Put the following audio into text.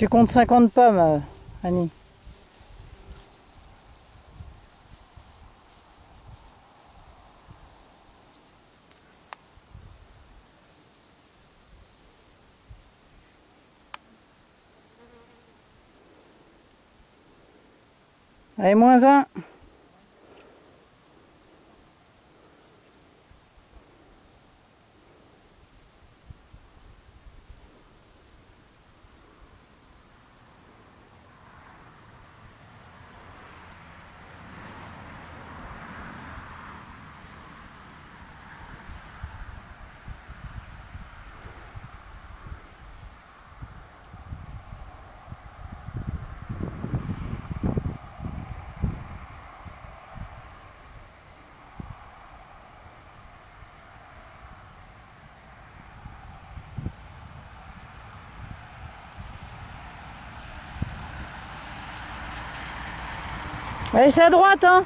Tu comptes 50 pommes, euh, Annie. Allez, moins un. Allez, c'est à droite, hein